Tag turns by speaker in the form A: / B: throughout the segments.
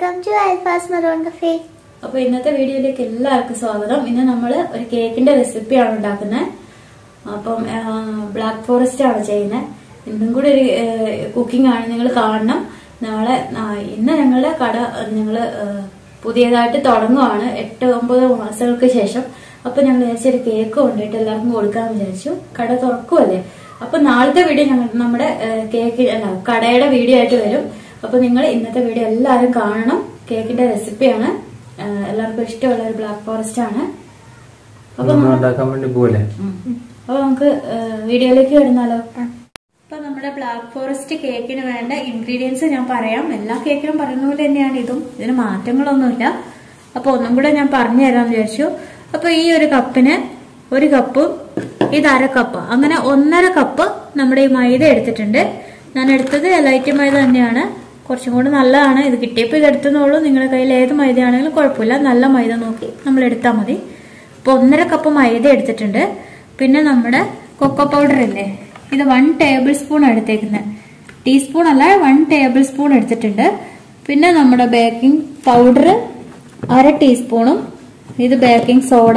A: To അൽഫാസ് മറോൺ cafe
B: അപ്പൊ ഇന്നത്തെ വീഡിയോയിലേക്ക് എല്ലാവർക്കും സ്വാഗതം. ഇന്ന് നമ്മൾ ഒരു കേക്കിന്റെ റെസിപ്പി ആണ് ഉണ്ടാക്കുന്നത്. അപ്പം ബ്ലാക്ക് ഫോറസ്റ്റ് ആണ് ചെയ്യുന്നത്. ഇന്നും കൂടി ഒരു കുക്കിംഗ് ആണ് നിങ്ങൾ കാണണം. നാളെ ഇന്ന് ഞങ്ങളുടെ കട ഞങ്ങൾ പുതിയതായിട്ട് തുടങ്ങുവാണ്. എട്ട് ഒമ്പത് മാസങ്ങൾക്ക് ശേഷം. അപ്പൊ ഞങ്ങൾ വിചാരിച്ചൊരു കേക്ക് കൊണ്ടിട്ട് എല്ലാവർക്കും കൊടുക്കാൻ വിചാരിച്ചു. കട തുറക്കുമല്ലേ അപ്പൊ നാളത്തെ വീഡിയോ ഞങ്ങൾ നമ്മുടെ കേക്ക് അല്ല കടയുടെ വീഡിയോ ആയിട്ട് വരും. അപ്പൊ നിങ്ങൾ ഇന്നത്തെ വീഡിയോ എല്ലാവരും കാണണം. കേക്കിന്റെ റെസിപ്പിയാണ് എല്ലാവർക്കും ഇഷ്ടമുള്ള ഒരു ബ്ലാക്ക് ഫോറസ്റ്റ് ആണ്. അപ്പൊ
C: ഉണ്ടാക്കാൻ വേണ്ടി പോലെ
B: ഉം. അപ്പൊ നമുക്ക് വീഡിയോയിലേക്ക് വരുന്നാലോ അപ്പൊ നമ്മുടെ ബ്ലാക്ക് ഫോറസ്റ്റ് കേക്കിന് വേണ്ട ഇൻഗ്രീഡിയൻസ് ഞാൻ പറയാം. എല്ലാ കേക്കിനും പറയുന്ന പോലെ തന്നെയാണ് ഇതും. ഇതിന് മാറ്റങ്ങളൊന്നുമില്ല. അപ്പൊ ഒന്നും കൂടെ ഞാൻ പറഞ്ഞു തരാമെന്ന് വിചാരിച്ചു. അപ്പൊ ഈ ഒരു കപ്പിന് ഒരു കപ്പ് ഇത് അര കപ്പ് അങ്ങനെ ഒന്നര കപ്പ് നമ്മുടെ ഈ മൈദ എടുത്തിട്ടുണ്ട്. ഞാൻ എടുത്തത് ലൈറ്റ് മൈദ തന്നെയാണ്. കുറച്ചും കൂടി നല്ലതാണ്. ഇത് കിട്ടിയപ്പോൾ ഇത് എടുത്തുന്നുള്ളൂ നിങ്ങളുടെ കയ്യിൽ ഏത് മൈദ ആണെങ്കിലും കുഴപ്പമില്ല. നല്ല മൈദ നോക്കി നമ്മൾ എടുത്താൽ മതി. അപ്പോൾ ഒന്നര കപ്പ് മൈദ എടുത്തിട്ടുണ്ട്. പിന്നെ നമ്മുടെ കൊക്കോ പൗഡർ ഇല്ലേ? ഇത് വൺ ടേബിൾ സ്പൂൺ എടുത്തേക്കുന്നത് ടീസ്പൂൺ അല്ല വൺ ടേബിൾ സ്പൂൺ എടുത്തിട്ടുണ്ട്. പിന്നെ നമ്മുടെ ബേക്കിംഗ് പൗഡർ അര ടീസ്പൂണും ഇത് ബേക്കിംഗ് സോഡ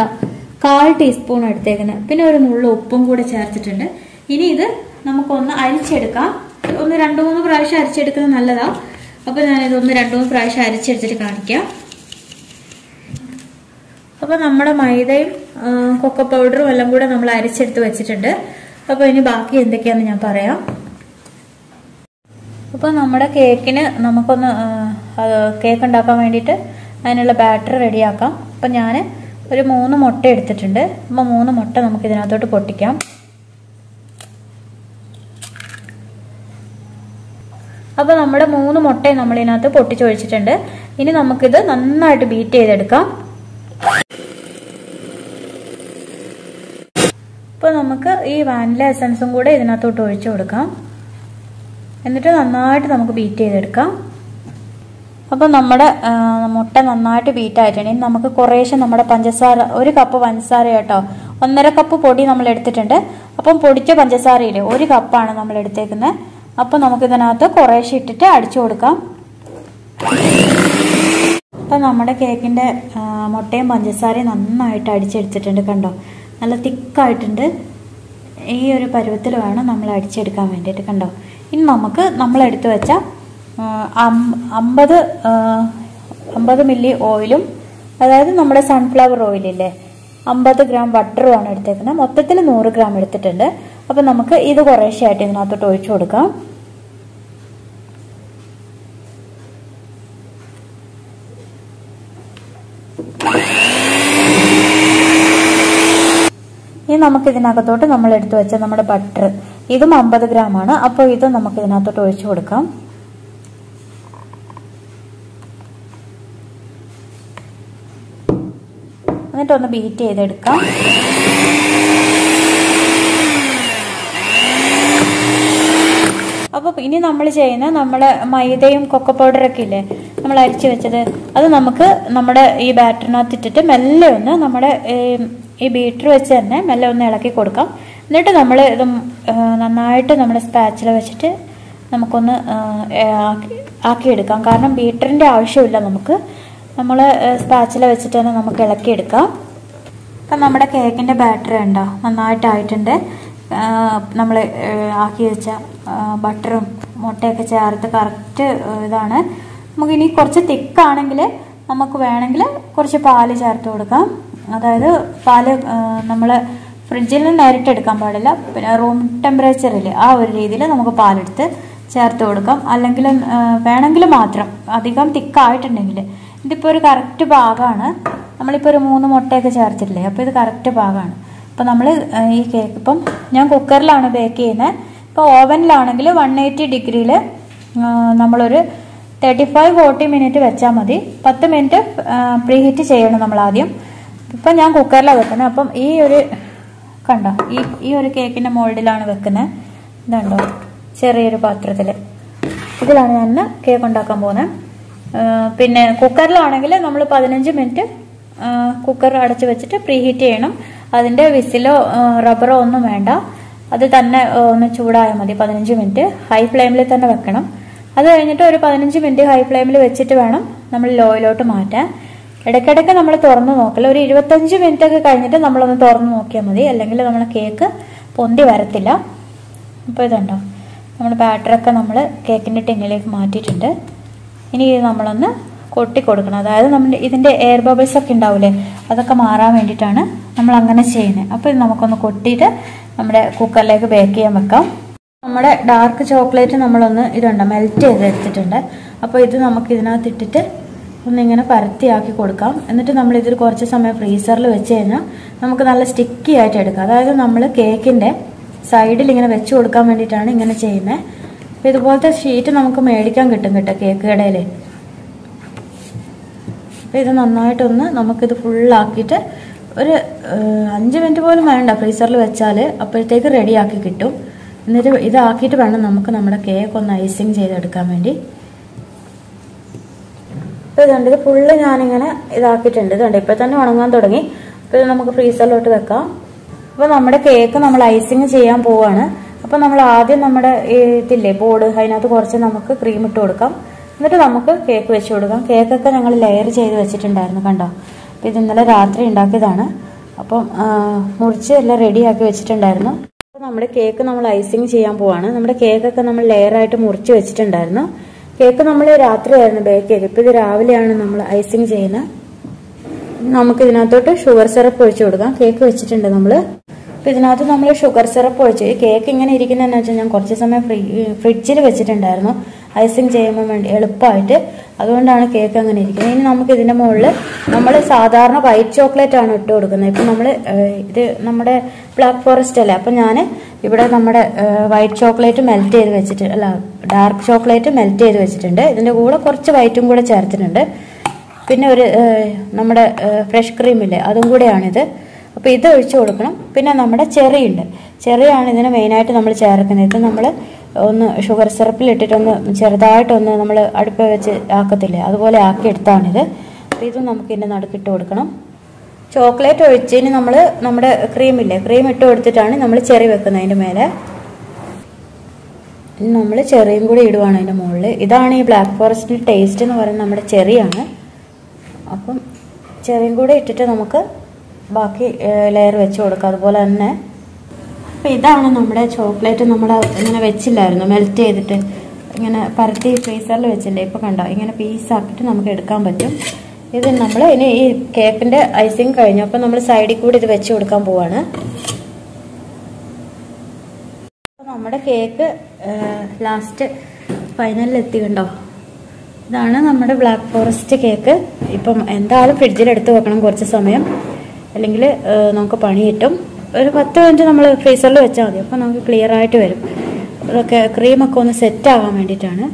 B: കാൽ ടീസ്പൂൺ എടുത്തേക്കുന്നത് പിന്നെ ഒരു നുള്ള ഉപ്പും കൂടെ ചേർത്തിട്ടുണ്ട്. ഇനി ഇത് നമുക്കൊന്ന് അരിച്ചെടുക്കാം. ഒന്ന് രണ്ടു മൂന്ന് പ്രാവശ്യം അരിച്ചെടുക്കുന്നത് നല്ലതാ. അപ്പോൾ ഞാനിത് ഒന്ന് രണ്ടു മൂന്ന് പ്രാവശ്യം അരിച്ചെടുത്തിട്ട് കാണിക്കാം. അപ്പോൾ നമ്മുടെ മൈദയും കൊക്ക പൗഡറും എല്ലാം കൂടെ നമ്മൾ അരിച്ചെടുത്ത് വെച്ചിട്ടുണ്ട്. അപ്പോൾ ഇനി ബാക്കി എന്തൊക്കെയാന്ന് ഞാൻ പറയാം. അപ്പോൾ നമ്മുടെ കേക്കിന് നമുക്കൊന്ന് കേക്ക് ഉണ്ടാക്കാൻ വേണ്ടിയിട്ട് അതിനുള്ള ബാറ്റർ റെഡിയാക്കാം. അപ്പൊ ഞാൻ ഒരു മൂന്ന് മുട്ട എടുത്തിട്ടുണ്ട്. അപ്പോൾ മൂന്ന് മുട്ട നമുക്ക് ഇതിനകത്തോട്ട് പൊട്ടിക്കാം. അപ്പൊ നമ്മുടെ മൂന്ന് മുട്ടയും നമ്മൾ ഇതിനകത്ത് പൊട്ടിച്ചൊഴിച്ചിട്ടുണ്ട്. ഇനി നമുക്കിത് നന്നായിട്ട് ബീറ്റ് ചെയ്തെടുക്കാം. ഇപ്പൊ നമുക്ക് ഈ വാനില എസൻസും കൂടെ ഇതിനകത്തോട്ട് ഒഴിച്ചു കൊടുക്കാം. എന്നിട്ട് നന്നായിട്ട് നമുക്ക് ബീറ്റ് ചെയ്തെടുക്കാം. അപ്പോൾ നമ്മുടെ മുട്ട നന്നായിട്ട് ബീറ്റ് ആയിട്ടുണ്ട്. നമുക്ക് കുറേശ്ശെ നമ്മുടെ പഞ്ചസാര ഒരു കപ്പ് പഞ്ചസാര കേട്ടോ. ഒന്നര കപ്പ് പൊടി നമ്മൾ എടുത്തിട്ടുണ്ട് അപ്പം പൊടിച്ച പഞ്ചസാരയില്ലേ ഒരു കപ്പാണ് നമ്മൾ എടുത്തേക്കുന്നത് അപ്പോൾ നമുക്ക് ഇതിനകത്ത് കുറേശ്ശെ ഇട്ടിട്ട് അടിച്ചു കൊടുക്കാം. അപ്പം നമ്മുടെ കേക്കിന്റെ മുട്ടയും പഞ്ചസാരയും നന്നായിട്ട് അടിച്ചെടുത്തിട്ടുണ്ട് കണ്ടോ? നല്ല തിക്കായിട്ടുണ്ട്. ഈ ഒരു പരുവത്തിൽ വേണം നമ്മൾ അടിച്ചെടുക്കാൻ വേണ്ടിയിട്ട് കണ്ടോ? ഇനി നമുക്ക് നമ്മൾ എടുത്തു വെച്ച അമ്പത് അമ്പത് മില്ലി ഓയിലും അതായത് നമ്മുടെ സൺഫ്ലവർ ഓയിലില്ലേ? അമ്പത് ഗ്രാം ബട്ടറുമാണ് എടുത്തേക്കുന്നത്. മൊത്തത്തിൽ നൂറ് ഗ്രാം എടുത്തിട്ടുണ്ട്. അപ്പം നമുക്ക് ഇത് കുറേശ്ശെയായിട്ട് ഇതിനകത്തോട്ട് ഒഴിച്ചു കൊടുക്കാം. ഇനി നമുക്ക് ഇതിനകത്തോട്ട് നമ്മൾ എടുത്തു വെച്ച നമ്മുടെ ബട്ടർ. ഇതും അമ്പത് ഗ്രാം ആണ്. അപ്പോൾ ഇത് നമുക്ക് ഇതിനകത്തോട്ട് ഒഴിച്ചു കൊടുക്കാം. എന്നിട്ടൊന്ന് ബീറ്റ് ചെയ്തെടുക്കാം. അപ്പോൾ ഇനി നമ്മൾ ചെയ്യുന്ന നമ്മൾ മൈദയും കൊക്കോ പൗഡറൊക്കെ ഇല്ലേ നമ്മൾ അരിച്ചു വെച്ചത് അത് നമുക്ക് നമ്മുടെ ഈ ബാറ്ററിനകത്ത് ഇട്ടിട്ട് മെല്ലെ ഒന്ന് നമ്മുടെ ഈ- ബീറ്റർ വെച്ച് തന്നെ മെല്ലെ ഒന്ന് ഇളക്കി കൊടുക്കാം. എന്നിട്ട് നമ്മൾ ഇത് നന്നായിട്ട് നമ്മൾ സ്പാച്ചിൽ വെച്ചിട്ട് നമുക്കൊന്ന് ആക്കി ആക്കിയെടുക്കാം. കാരണം ബീറ്ററിന്റെ ആവശ്യമില്ല നമുക്ക്. നമ്മൾ സ്പാച്ചില വെച്ചിട്ട് തന്നെ നമുക്ക് ഇളക്കിയെടുക്കാം. അപ്പം നമ്മുടെ കേക്കിന്റെ ബാറ്ററി ഉണ്ടോ നന്നായിട്ടായിട്ടുണ്ട്. നമ്മൾ ആക്കി വെച്ച ബട്ടറും മുട്ടയൊക്കെ ചേർത്ത് കറക്റ്റ് ഇതാണ്. നമുക്കിനി കുറച്ച് തിക്കാണെങ്കിൽ നമുക്ക് വേണമെങ്കിൽ കുറച്ച് പാൽ ചേർത്ത് കൊടുക്കാം. അതായത് പാൽ നമ്മൾ ഫ്രിഡ്ജിൽ നിന്ന് നേരിട്ട് എടുക്കാൻ പാടില്ല. പിന്നെ റൂം ടെമ്പറേച്ചറിൽ ആ ഒരു രീതിയിൽ നമുക്ക് പാലെടുത്ത് ചേർത്ത് കൊടുക്കാം. അല്ലെങ്കിൽ വേണമെങ്കിൽ മാത്രം. അധികം തിക്കായിട്ടുണ്ടെങ്കിൽ ഇതിപ്പോൾ ഒരു കറക്റ്റ് ഭാഗമാണ് നമ്മളിപ്പോൾ ഒരു മൂന്ന് മുട്ടയൊക്കെ ചേർത്തിട്ടില്ലേ? അപ്പോൾ ഇത് കറക്റ്റ് ഭാഗമാണ് അപ്പോൾ നമ്മൾ ഈ കേക്ക് ഇപ്പം ഞാൻ കുക്കറിലാണ് ബേക്ക് ചെയ്യുന്നത് ഇപ്പോൾ ഓവനിലാണെങ്കിൽ വൺ എയ്റ്റി ഡിഗ്രിയിൽ നമ്മളൊരു തേർട്ടി ഫൈവ് ഫോർട്ടി മിനിറ്റ് വെച്ചാൽ മതി. പത്ത് മിനിറ്റ് പ്രീഹീറ്റ് ചെയ്യണം നമ്മൾ ആദ്യം ഇപ്പം ഞാൻ കുക്കറിലാണ് വെക്കുന്നത് അപ്പം ഈ ഒരു കണ്ടോ ഈ ഈ ഒരു കേക്കിന്റെ മോൾഡിലാണ് വെക്കുന്നത് ഇതുണ്ടോ ചെറിയൊരു പാത്രത്തിൽ ഇതിലാണ് ഞാൻ കേക്ക് ഉണ്ടാക്കാൻ പോകുന്നത് പിന്നെ കുക്കറിലാണെങ്കിൽ നമ്മൾ പതിനഞ്ച് മിനിറ്റ് കുക്കർ അടച്ച് വെച്ചിട്ട് പ്രീഹീറ്റ് ചെയ്യണം. അതിന്റെ വിസിലോ റബ്ബറോ ഒന്നും വേണ്ട. അത് തന്നെ ഒന്ന് ചൂടായാൽ മതി പതിനഞ്ച് മിനിറ്റ്. ഹൈ ഫ്ലെയിമിൽ തന്നെ വെക്കണം. അത് കഴിഞ്ഞിട്ട് ഒരു പതിനഞ്ച് മിനിറ്റ് ഹൈ ഫ്ലെയിമിൽ വെച്ചിട്ട് വേണം നമ്മൾ ലോയിലോട്ട് മാറ്റാൻ. ഇടയ്ക്കിടയ്ക്ക് നമ്മൾ തുറന്നു നോക്കില്ല ഒരു ഇരുപത്തഞ്ച് മിനിറ്റ് ഒക്കെ കഴിഞ്ഞിട്ട് നമ്മളൊന്ന് തുറന്നു നോക്കിയാൽ മതി. അല്ലെങ്കിൽ നമ്മളെ കേക്ക് പൊന്തി വരത്തില്ല. അപ്പോൾ ഇതുണ്ടോ? നമ്മൾ ബാറ്ററൊക്കെ നമ്മൾ കേക്കിന്റെ ടിങ്ങിലേക്ക് മാറ്റിയിട്ടുണ്ട്. ഇനി ഇത് നമ്മളൊന്ന് കൊട്ടി കൊടുക്കണം. അതായത് നമ്മൾ ഇതിന്റെ എയർ ബബിൾസ് ഒക്കെ ഉണ്ടാവില്ലേ അതൊക്കെ മാറാൻ വേണ്ടിയിട്ടാണ് നമ്മൾ അങ്ങനെ ചെയ്യുന്നത് അപ്പോൾ ഇത് നമുക്കൊന്ന് കൊട്ടിയിട്ട് നമ്മുടെ കുക്കറിലേക്ക് ബേക്ക് ചെയ്യാൻ വെക്കാം. നമ്മുടെ ഡാർക്ക് ചോക്ലേറ്റ് നമ്മളൊന്ന് ഇതുണ്ട് മെൽറ്റ് ചെയ്ത് എടുത്തിട്ടുണ്ട്. അപ്പോൾ ഇത് നമുക്ക് ഇതിനകത്ത് ഇട്ടിട്ട് ഒന്നിങ്ങനെ പരത്തിയാക്കി കൊടുക്കാം. എന്നിട്ട് നമ്മൾ ഇതിൽ കുറച്ച് സമയം ഫ്രീസറിൽ വെച്ച് കഴിഞ്ഞാൽ നമുക്ക് നല്ല സ്റ്റിക്കി ആയിട്ട് എടുക്കാം. അതായത് നമ്മൾ കേക്കിന്റെ സൈഡിൽ ഇങ്ങനെ വെച്ച് കൊടുക്കാൻ വേണ്ടിയിട്ടാണ് ഇങ്ങനെ ചെയ്യുന്നത് അപ്പോൾ ഇതുപോലത്തെ ഷീറ്റ് നമുക്ക് മേടിക്കാൻ കിട്ടും കേട്ടോ കേക്ക് കടയിൽ അപ്പോൾ ഇത് നന്നായിട്ടൊന്ന് നമുക്കിത് ഫുള്ളാക്കിയിട്ട് ഒരു അഞ്ച് മിനിറ്റ് പോലും വേണ്ട ഫ്രീസറിൽ വെച്ചാൽ അപ്പോഴത്തേക്ക് റെഡിയാക്കി കിട്ടും. എന്നിട്ട് ഇതാക്കിയിട്ട് വേണം നമുക്ക് നമ്മുടെ കേക്ക് ഒന്ന് ഐസിങ് ചെയ്തെടുക്കാൻ വേണ്ടി. ഇപ്പോൾ ഇതുണ്ട് ഇത് ഫുള്ള് ഞാനിങ്ങനെ ഇതാക്കിയിട്ടുണ്ട്. ഇതുണ്ട് ഇപ്പോൾ തന്നെ ഉണങ്ങാൻ തുടങ്ങി. അപ്പോൾ ഇത് നമുക്ക് ഫ്രീസറിലോട്ട് വെക്കാം. അപ്പോൾ നമ്മുടെ കേക്ക് നമ്മൾ ഐസിങ് ചെയ്യാൻ പോവാണ്. അപ്പോൾ നമ്മൾ ആദ്യം നമ്മുടെ ഇതില്ലേ ബോർഡ് അതിനകത്ത് കുറച്ച് നമുക്ക് ക്രീം ഇട്ട് കൊടുക്കാം. എന്നിട്ട് നമുക്ക് കേക്ക് വെച്ച് കൊടുക്കാം. കേക്കൊക്കെ ഞങ്ങൾ ലെയർ ചെയ്ത് വെച്ചിട്ടുണ്ടായിരുന്നു കണ്ടോ? അപ്പോൾ ഇത് ഇന്നലെ രാത്രി ഉണ്ടാക്കിയതാണ്. അപ്പം മുറിച്ച് എല്ലാം റെഡിയാക്കി വെച്ചിട്ടുണ്ടായിരുന്നു. നമ്മുടെ കേക്ക് നമ്മൾ ഐസിങ് ചെയ്യാൻ പോവാണ്. നമ്മുടെ കേക്കൊക്കെ നമ്മൾ ലെയറായിട്ട് മുറിച്ച് വെച്ചിട്ടുണ്ടായിരുന്നു. കേക്ക് നമ്മൾ രാത്രിയായിരുന്നു ബേക്ക് ചെയ്ത് ഇപ്പോൾ ഇത് രാവിലെയാണ് നമ്മൾ ഐസിങ് ചെയ്യുന്നത്. നമുക്ക് ഇതിനകത്തോട്ട് ഷുഗർ സിറപ്പ് ഒഴിച്ചു കൊടുക്കാം. കേക്ക് വെച്ചിട്ടുണ്ട് നമ്മൾ അപ്പോൾ ഇതിനകത്ത് നമ്മൾ ഷുഗർ സിറപ്പ് ഒഴിച്ച് കേക്ക് ഇങ്ങനെ ഇരിക്കുന്നതെന്ന് വെച്ചാൽ ഞാൻ കുറച്ച് സമയം ഫ്രീ ഫ്രിഡ്ജിൽ വെച്ചിട്ടുണ്ടായിരുന്നു. ഐസിങ് ചെയ്യുമ്പോൾ വേണ്ടി എളുപ്പമായിട്ട് അതുകൊണ്ടാണ് കേക്ക് അങ്ങനെ ഇരിക്കുന്നത്. ഇനി നമുക്ക് ഇതിന്റെ മുകളിൽ നമ്മൾ സാധാരണ വൈറ്റ് ചോക്ലേറ്റ് ആണ് ഇട്ട് കൊടുക്കുന്നത്. ഇപ്പം നമ്മൾ ഇത് നമ്മുടെ ബ്ലാക്ക് ഫോറസ്റ്റ് അല്ലേ? അപ്പം ഞാൻ ഇവിടെ നമ്മുടെ വൈറ്റ് ചോക്ലേറ്റ് മെൽറ്റ് ചെയ്ത് വെച്ചിട്ട് അല്ല ഡാർക്ക് ചോക്ലേറ്റ് മെൽറ്റ് ചെയ്ത് വെച്ചിട്ടുണ്ട്. ഇതിന്റെ കൂടെ കുറച്ച് വൈറ്റും കൂടെ ചേർത്തിട്ടുണ്ട്. പിന്നെ ഒരു നമ്മുടെ ഫ്രഷ് ക്രീം ഇല്ലേ? അതും കൂടെയാണിത്. അപ്പോൾ ഇത് ഒഴിച്ചു കൊടുക്കണം. പിന്നെ നമ്മുടെ ചെറിയുണ്ട്. ചെറിയാണ് ഇതിന് മെയിനായിട്ട് നമ്മൾ ചേർക്കുന്നത്. ഇത് നമ്മൾ ഒന്ന് ഷുഗർ സിറപ്പിലിട്ടിട്ടൊന്ന് ചെറുതായിട്ടൊന്ന് നമ്മൾ അടുപ്പ് വെച്ച് ആക്കത്തില്ലേ? അതുപോലെ ആക്കി എടുത്താണിത്. അപ്പോൾ ഇതും നമുക്ക് ഇതിന്റെ നടുക്കിട്ട് കൊടുക്കണം. ചോക്ലേറ്റ് ഒഴിച്ചതിന് നമ്മൾ നമ്മുടെ ക്രീമില്ലേ ക്രീം ഇട്ട് കൊടുത്തിട്ടാണ് നമ്മൾ ചെറി വെക്കുന്നത് അതിന്റെ മേലെ. നമ്മൾ ചെറിയും കൂടി ഇടുവാണ് അതിന്റെ മുകളിൽ ഇതാണ് ഈ ബ്ലാക്ക് ഫോറസ്റ്റിന്റെ ടേസ്റ്റ് എന്ന് പറയുന്നത് നമ്മുടെ ചെറിയാണ്. അപ്പം ചെറിയും കൂടി ഇട്ടിട്ട് നമുക്ക് ബാക്കി ലെയർ വെച്ച് കൊടുക്കുക അതുപോലെ തന്നെ അപ്പം ഇതാണ് നമ്മുടെ ചോക്ലേറ്റ് നമ്മൾ ഇങ്ങനെ വെച്ചില്ലായിരുന്നു. മെൽറ്റ് ചെയ്തിട്ട് ഇങ്ങനെ പരത്തി ഫ്രീസറിൽ വെച്ചില്ലേ? ഇപ്പോൾ കണ്ടോ? ഇങ്ങനെ പീസാക്കിയിട്ട് നമുക്ക് എടുക്കാൻ പറ്റും. ഇത് നമ്മൾ ഇനി ഈ കേക്കിന്റെ ഐസിങ് കഴിഞ്ഞു. അപ്പം നമ്മൾ സൈഡിൽ കൂടി ഇത് വെച്ച് കൊടുക്കാൻ പോവാണ്. നമ്മുടെ കേക്ക് ലാസ്റ്റ് ഫൈനലിൽ എത്തി കണ്ടോ? ഇതാണ് നമ്മുടെ ബ്ലാക്ക് ഫോറസ്റ്റ് കേക്ക് ഇപ്പം എന്തായാലും ഫ്രിഡ്ജിൽ എടുത്ത് വെക്കണം കുറച്ച് സമയം. അല്ലെങ്കിൽ നമുക്ക് പണി കിട്ടും ഒരു പത്ത് മിനിറ്റ് നമ്മൾ ഫ്രീസറിൽ വെച്ചാൽ മതി. അപ്പോൾ നമുക്ക് ക്ലിയർ ആയിട്ട് വരും. അതൊക്കെ ക്രീമൊക്കെ ഒന്ന് സെറ്റ് ആവാൻ വേണ്ടിയിട്ടാണ്.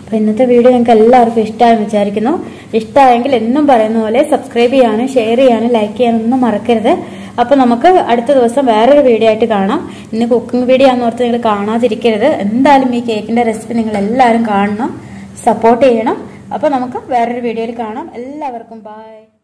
B: അപ്പോൾ ഇന്നത്തെ വീഡിയോ നിങ്ങൾക്ക് എല്ലാവർക്കും ഇഷ്ടമായെന്ന് വിചാരിക്കുന്നു. ഇഷ്ടമായെങ്കിൽ എന്നും പറയുന്ന പോലെ സബ്സ്ക്രൈബ് ചെയ്യാനും ഷെയർ ചെയ്യാനും ലൈക്ക് ചെയ്യാനും ഒന്നും മറക്കരുത്. അപ്പോൾ നമുക്ക് അടുത്ത ദിവസം വേറൊരു വീഡിയോ ആയിട്ട് കാണാം. ഇന്ന് കുക്കിംഗ് വീഡിയോ ആണെന്ന് ഓർത്ത് നിങ്ങൾ കാണാതിരിക്കരുത്. എന്തായാലും ഈ കേക്കിന്റെ റെസിപ്പി നിങ്ങൾ എല്ലാവരും കാണണം സപ്പോർട്ട് ചെയ്യണം. അപ്പോൾ നമുക്ക് വേറൊരു വീഡിയോയിൽ കാണാം. എല്ലാവർക്കും ബൈ